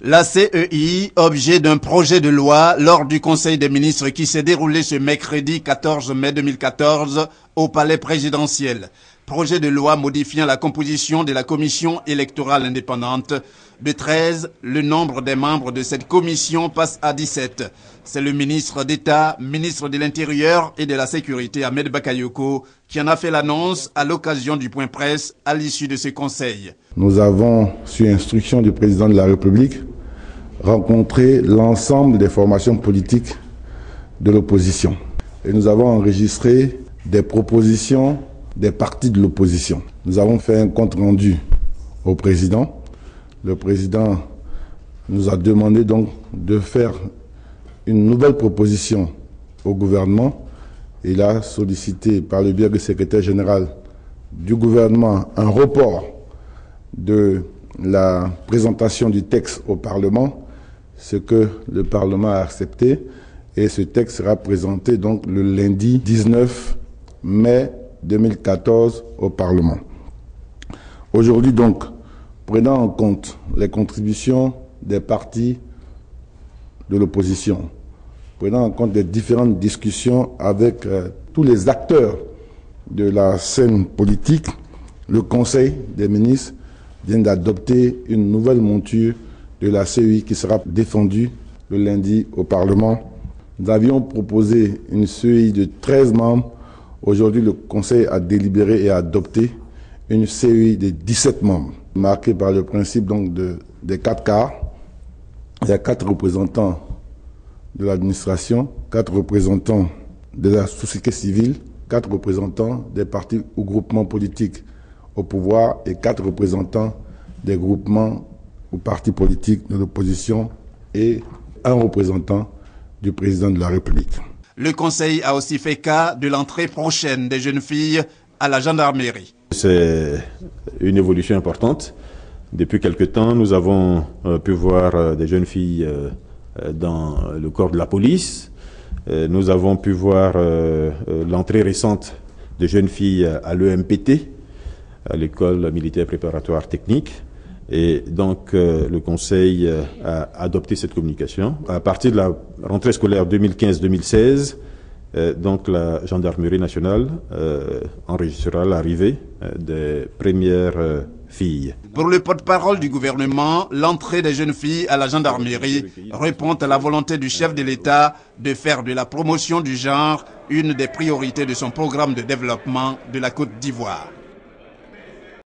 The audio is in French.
La CEI, objet d'un projet de loi lors du Conseil des ministres qui s'est déroulé ce mercredi 14 mai 2014 au Palais présidentiel. Projet de loi modifiant la composition de la commission électorale indépendante. De 13, le nombre des membres de cette commission passe à 17. C'est le ministre d'État, ministre de l'Intérieur et de la Sécurité, Ahmed Bakayoko, qui en a fait l'annonce à l'occasion du point presse à l'issue de ce conseil. Nous avons, sur instruction du président de la République, rencontré l'ensemble des formations politiques de l'opposition. Et nous avons enregistré des propositions des partis de l'opposition. Nous avons fait un compte rendu au président. Le président nous a demandé donc de faire une nouvelle proposition au gouvernement. Il a sollicité par le biais du secrétaire général du gouvernement un report de la présentation du texte au Parlement, ce que le Parlement a accepté. Et ce texte sera présenté donc le lundi 19 mai 2014 au Parlement. Aujourd'hui donc, prenant en compte les contributions des partis de l'opposition, prenant en compte les différentes discussions avec euh, tous les acteurs de la scène politique, le Conseil des ministres vient d'adopter une nouvelle monture de la CEI qui sera défendue le lundi au Parlement. Nous avions proposé une CEI de 13 membres. Aujourd'hui, le Conseil a délibéré et adopté une CEI de 17 membres, marquée par le principe donc de, des quatre quarts. Il y a quatre représentants de l'administration, quatre représentants de la société civile, quatre représentants des partis ou groupements politiques au pouvoir et quatre représentants des groupements ou partis politiques de l'opposition et un représentant du président de la République. Le Conseil a aussi fait cas de l'entrée prochaine des jeunes filles à la gendarmerie. C'est une évolution importante. Depuis quelque temps, nous avons euh, pu voir euh, des jeunes filles euh, dans le corps de la police. Nous avons pu voir l'entrée récente de jeunes filles à l'EMPT, à l'école militaire préparatoire technique. Et donc, le Conseil a adopté cette communication. À partir de la rentrée scolaire 2015-2016, donc la gendarmerie nationale enregistrera l'arrivée des premières filles. Pour le porte-parole du gouvernement, l'entrée des jeunes filles à la gendarmerie répond à la volonté du chef de l'État de faire de la promotion du genre une des priorités de son programme de développement de la Côte d'Ivoire.